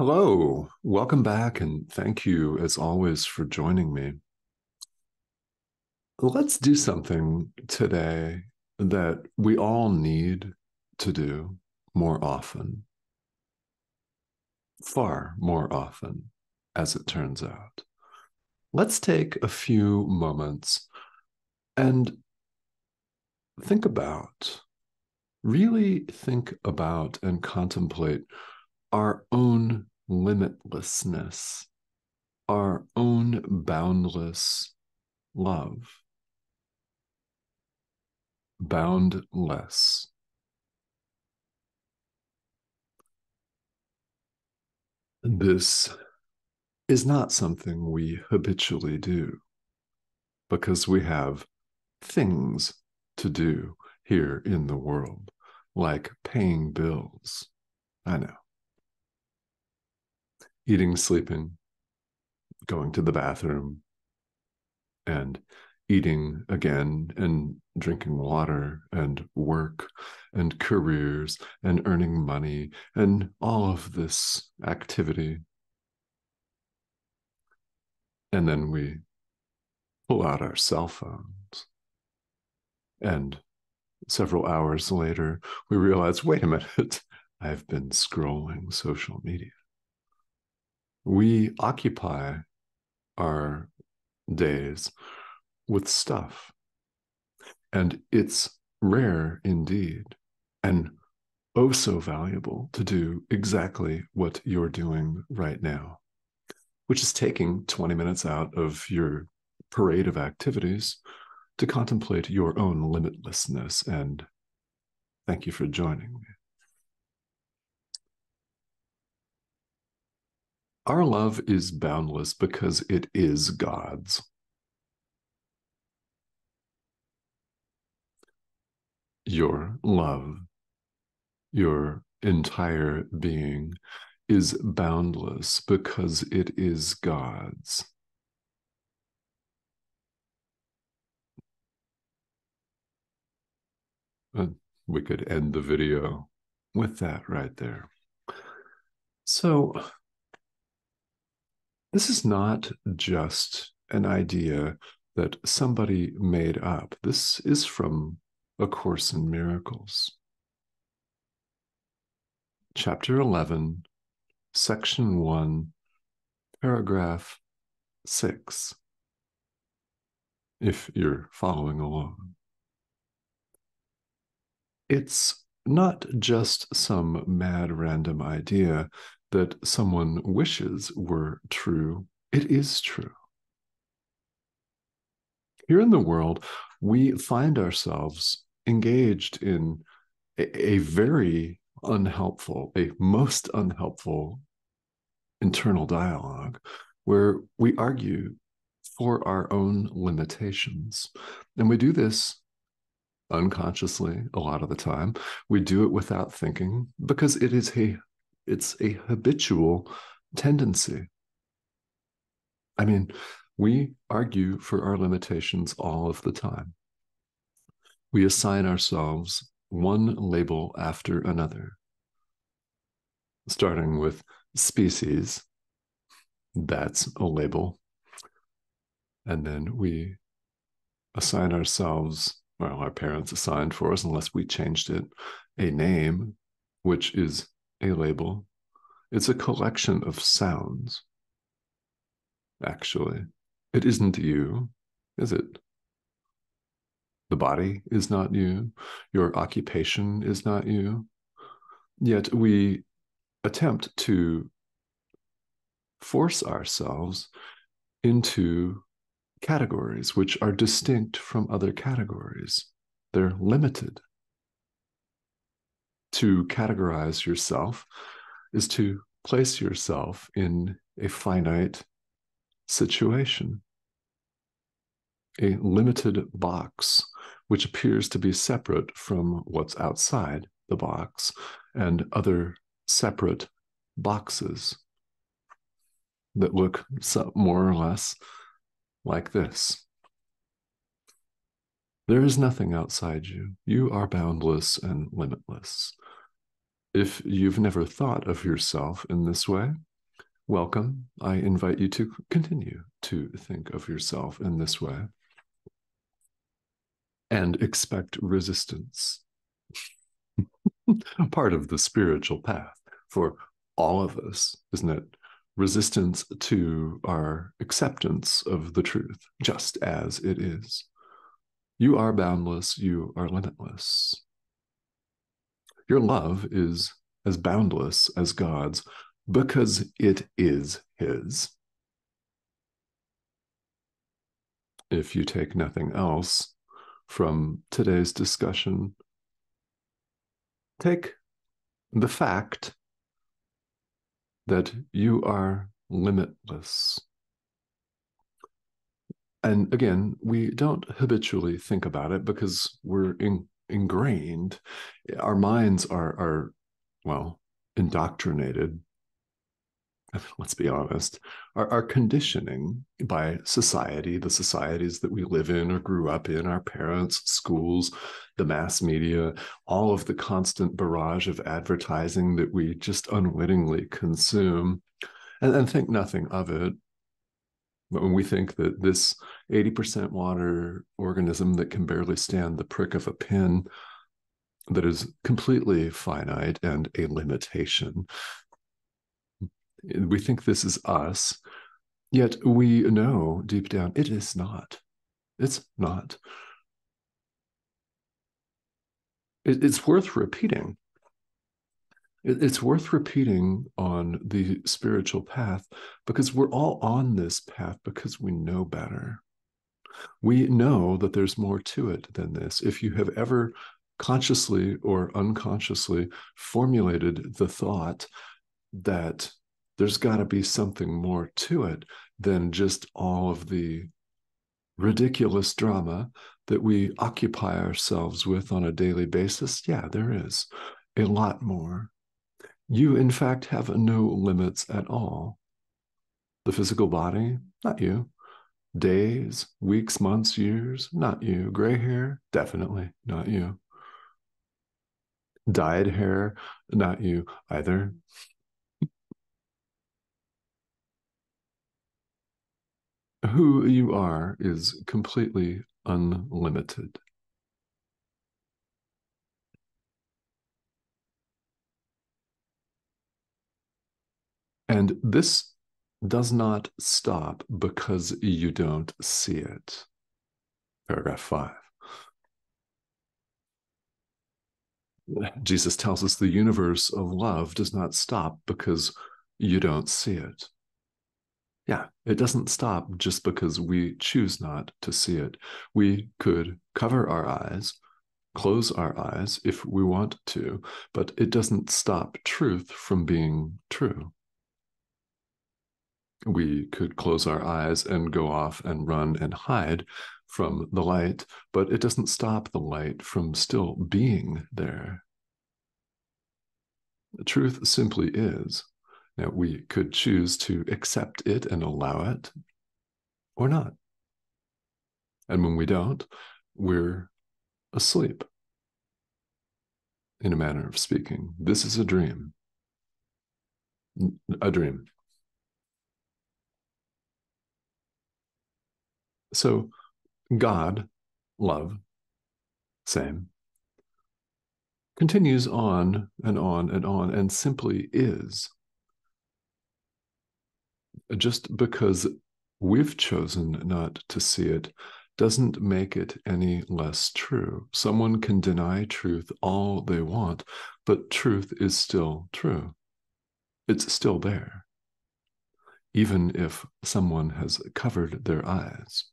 Hello, welcome back, and thank you as always for joining me. Let's do something today that we all need to do more often, far more often, as it turns out. Let's take a few moments and think about, really think about and contemplate our own limitlessness, our own boundless love. Boundless. This is not something we habitually do because we have things to do here in the world, like paying bills. I know eating, sleeping, going to the bathroom, and eating again and drinking water and work and careers and earning money and all of this activity. And then we pull out our cell phones. And several hours later, we realize wait a minute, I've been scrolling social media we occupy our days with stuff. And it's rare indeed and oh so valuable to do exactly what you're doing right now, which is taking 20 minutes out of your parade of activities to contemplate your own limitlessness. And thank you for joining me. Our love is boundless because it is God's. Your love, your entire being is boundless because it is God's. And we could end the video with that right there. So, this is not just an idea that somebody made up. This is from A Course in Miracles. Chapter 11, Section 1, Paragraph 6, if you're following along. It's not just some mad random idea that someone wishes were true, it is true. Here in the world, we find ourselves engaged in a, a very unhelpful, a most unhelpful internal dialogue where we argue for our own limitations. And we do this unconsciously a lot of the time. We do it without thinking because it is a it's a habitual tendency. I mean, we argue for our limitations all of the time. We assign ourselves one label after another, starting with species. That's a label. And then we assign ourselves, well, our parents assigned for us, unless we changed it, a name, which is a label. It's a collection of sounds. Actually, it isn't you, is it? The body is not you. Your occupation is not you. Yet we attempt to force ourselves into categories which are distinct from other categories. They're limited to categorize yourself is to place yourself in a finite situation, a limited box, which appears to be separate from what's outside the box and other separate boxes that look more or less like this. There is nothing outside you. You are boundless and limitless if you've never thought of yourself in this way, welcome. I invite you to continue to think of yourself in this way and expect resistance. Part of the spiritual path for all of us, isn't it? Resistance to our acceptance of the truth, just as it is. You are boundless, you are limitless. Your love is as boundless as God's because it is His. If you take nothing else from today's discussion, take the fact that you are limitless. And again, we don't habitually think about it because we're in, ingrained. Our minds are, are, well, indoctrinated let's be honest, our, our, conditioning by society, the societies that we live in or grew up in, our parents, schools, the mass media, all of the constant barrage of advertising that we just unwittingly consume and, and think nothing of it. When we think that this 80% water organism that can barely stand the prick of a pin, that is completely finite and a limitation, we think this is us, yet we know deep down it is not. It's not. It, it's worth repeating. It, it's worth repeating on the spiritual path because we're all on this path because we know better. We know that there's more to it than this. If you have ever consciously or unconsciously formulated the thought that there's got to be something more to it than just all of the ridiculous drama that we occupy ourselves with on a daily basis. Yeah, there is a lot more. You, in fact, have no limits at all. The physical body, not you. Days, weeks, months, years, not you. Gray hair, definitely not you. Dyed hair, not you either. who you are is completely unlimited. And this does not stop because you don't see it. Paragraph five. Jesus tells us the universe of love does not stop because you don't see it. Yeah, it doesn't stop just because we choose not to see it. We could cover our eyes, close our eyes if we want to, but it doesn't stop truth from being true. We could close our eyes and go off and run and hide from the light, but it doesn't stop the light from still being there. The truth simply is. Now, we could choose to accept it and allow it or not. And when we don't, we're asleep, in a manner of speaking. This is a dream. A dream. So, God, love, same, continues on and on and on and simply is just because we've chosen not to see it doesn't make it any less true. Someone can deny truth all they want, but truth is still true. It's still there, even if someone has covered their eyes.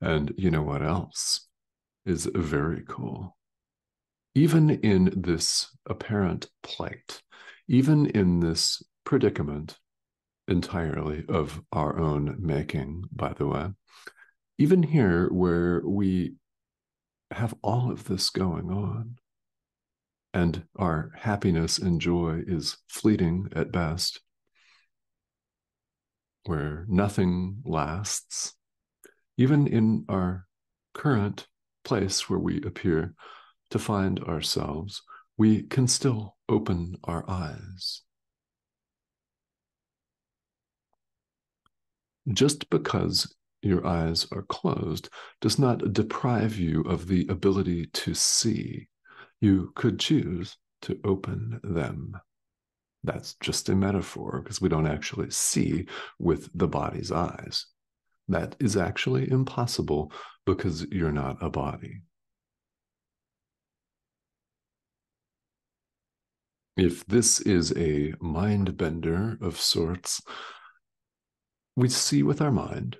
And you know what else is very cool? even in this apparent plight, even in this predicament entirely of our own making, by the way, even here where we have all of this going on and our happiness and joy is fleeting at best, where nothing lasts, even in our current place where we appear to find ourselves, we can still open our eyes. Just because your eyes are closed does not deprive you of the ability to see. You could choose to open them. That's just a metaphor because we don't actually see with the body's eyes. That is actually impossible because you're not a body. If this is a mind bender of sorts, we see with our mind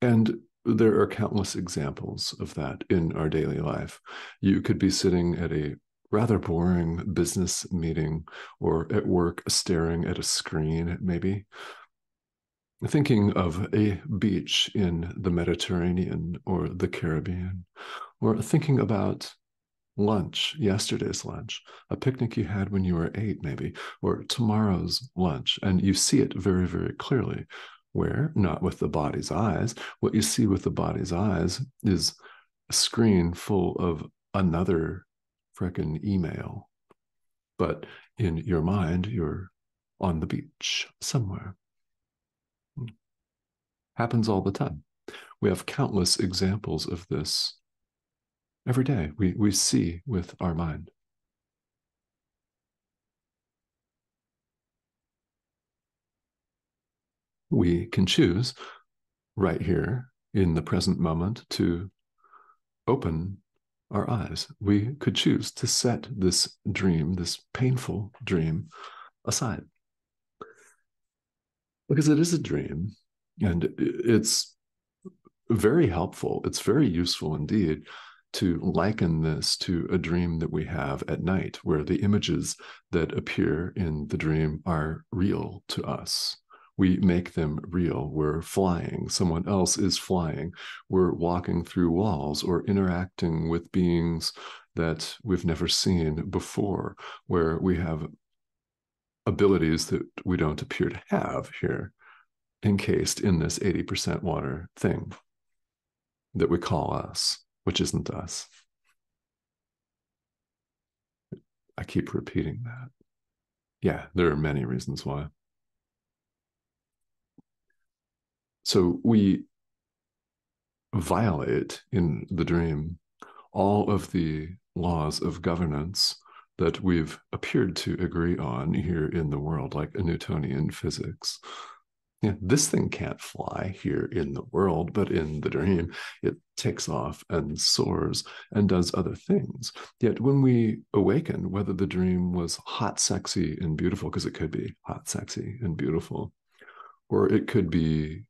and there are countless examples of that in our daily life. You could be sitting at a rather boring business meeting or at work staring at a screen, maybe, thinking of a beach in the Mediterranean or the Caribbean, or thinking about lunch, yesterday's lunch, a picnic you had when you were eight, maybe, or tomorrow's lunch, and you see it very, very clearly where not with the body's eyes. What you see with the body's eyes is a screen full of another freaking email. But in your mind, you're on the beach somewhere. Happens all the time. We have countless examples of this every day. We, we see with our mind. we can choose right here in the present moment to open our eyes. We could choose to set this dream, this painful dream, aside. Because it is a dream and it's very helpful. It's very useful indeed to liken this to a dream that we have at night, where the images that appear in the dream are real to us we make them real. We're flying, someone else is flying. We're walking through walls or interacting with beings that we've never seen before, where we have abilities that we don't appear to have here, encased in this 80% water thing that we call us, which isn't us. I keep repeating that. Yeah, there are many reasons why. So we violate in the dream all of the laws of governance that we've appeared to agree on here in the world, like a Newtonian physics. Yeah, this thing can't fly here in the world, but in the dream, it takes off and soars and does other things. Yet when we awaken, whether the dream was hot, sexy, and beautiful, because it could be hot, sexy, and beautiful, or it could be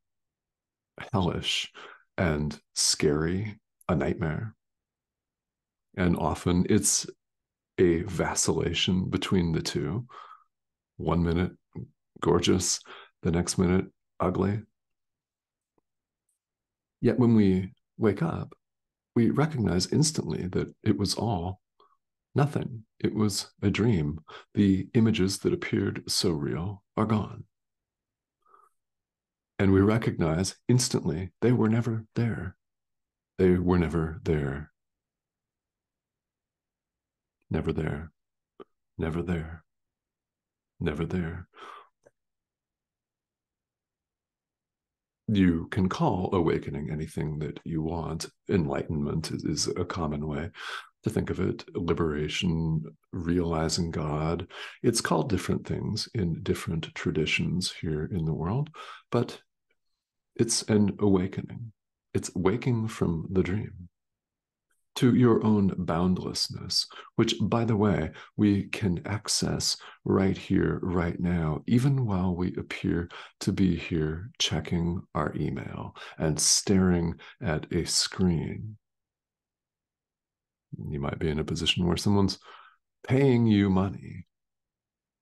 hellish and scary, a nightmare. And often it's a vacillation between the two. One minute, gorgeous, the next minute, ugly. Yet when we wake up, we recognize instantly that it was all nothing. It was a dream. The images that appeared so real are gone. And we recognize instantly they were never there. They were never there. Never there. Never there. Never there. You can call awakening anything that you want. Enlightenment is, is a common way to think of it liberation, realizing God. It's called different things in different traditions here in the world, but it's an awakening. It's waking from the dream to your own boundlessness, which, by the way, we can access right here, right now, even while we appear to be here checking our email and staring at a screen. You might be in a position where someone's paying you money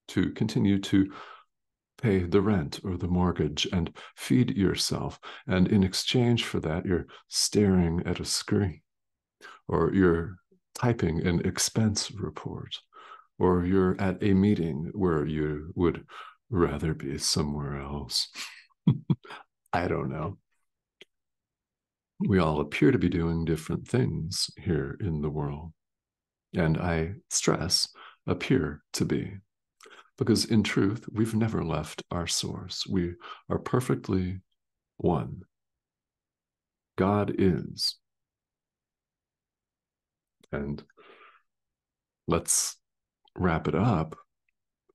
to continue to pay the rent or the mortgage and feed yourself. And in exchange for that, you're staring at a screen or you're typing an expense report or you're at a meeting where you would rather be somewhere else. I don't know. We all appear to be doing different things here in the world. And I stress appear to be, because in truth, we've never left our source. We are perfectly one. God is. And let's wrap it up,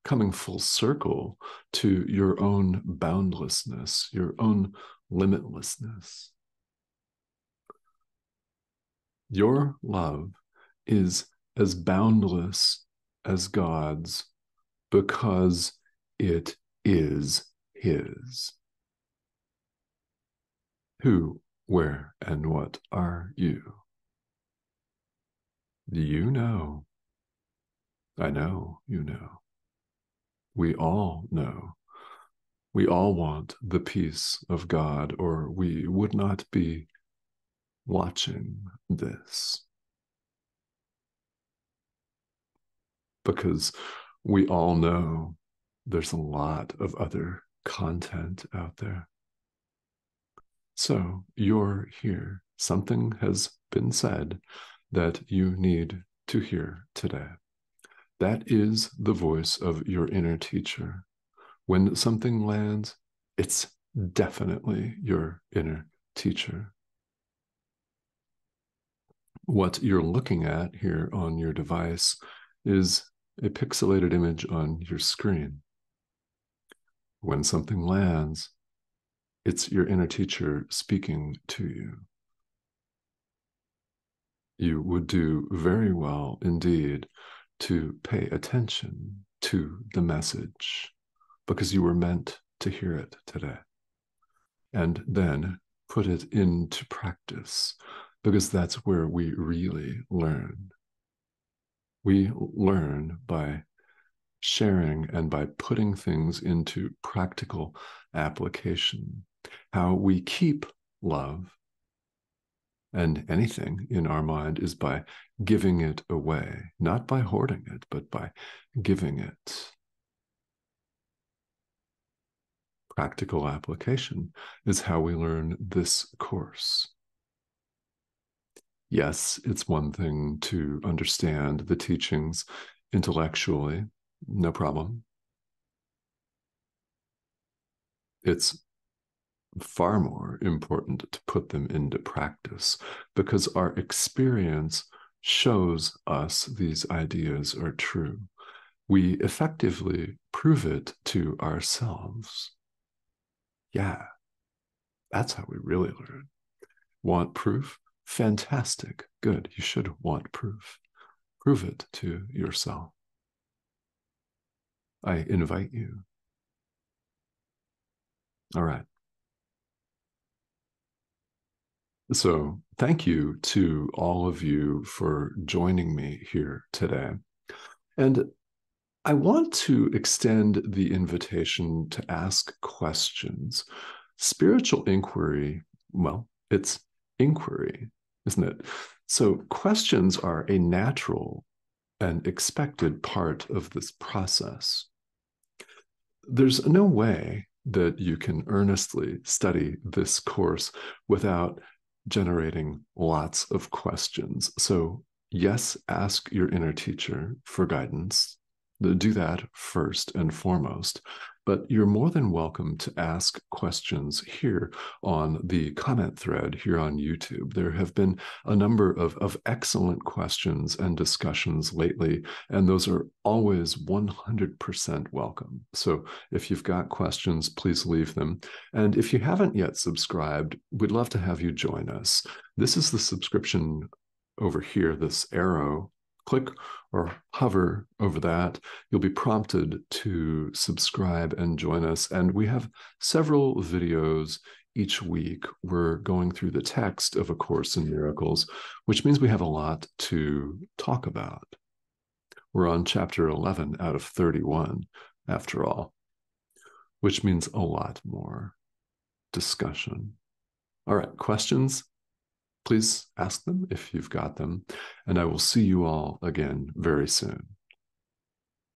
coming full circle to your own boundlessness, your own limitlessness. Your love is as boundless as God's because it is His. Who, where, and what are you? You know. I know you know. We all know. We all want the peace of God, or we would not be watching this. Because we all know there's a lot of other content out there. So you're here. Something has been said that you need to hear today. That is the voice of your inner teacher. When something lands, it's definitely your inner teacher. What you're looking at here on your device is a pixelated image on your screen. When something lands, it's your inner teacher speaking to you. You would do very well indeed to pay attention to the message because you were meant to hear it today. And then put it into practice because that's where we really learn. We learn by sharing and by putting things into practical application. How we keep love and anything in our mind is by giving it away, not by hoarding it, but by giving it. Practical application is how we learn this course. Yes, it's one thing to understand the teachings intellectually, no problem. It's far more important to put them into practice because our experience shows us these ideas are true. We effectively prove it to ourselves. Yeah, that's how we really learn. Want proof? Fantastic. Good. You should want proof. Prove it to yourself. I invite you. All right. So, thank you to all of you for joining me here today. And I want to extend the invitation to ask questions. Spiritual inquiry, well, it's inquiry, isn't it? So, questions are a natural and expected part of this process. There's no way that you can earnestly study this course without generating lots of questions. So, yes, ask your inner teacher for guidance. Do that first and foremost. But you're more than welcome to ask questions here on the comment thread here on YouTube. There have been a number of, of excellent questions and discussions lately, and those are always 100% welcome. So if you've got questions, please leave them. And if you haven't yet subscribed, we'd love to have you join us. This is the subscription over here, this arrow click or hover over that, you'll be prompted to subscribe and join us. And we have several videos each week. We're going through the text of A Course in Miracles, which means we have a lot to talk about. We're on chapter 11 out of 31, after all, which means a lot more discussion. All right, questions? Please ask them if you've got them. And I will see you all again very soon.